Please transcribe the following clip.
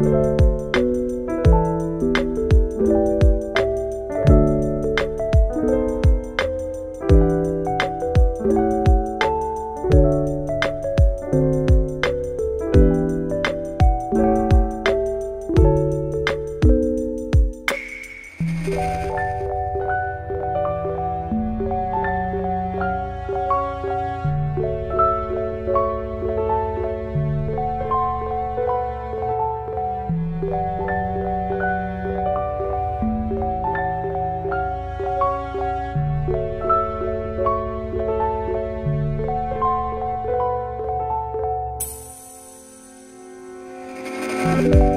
you you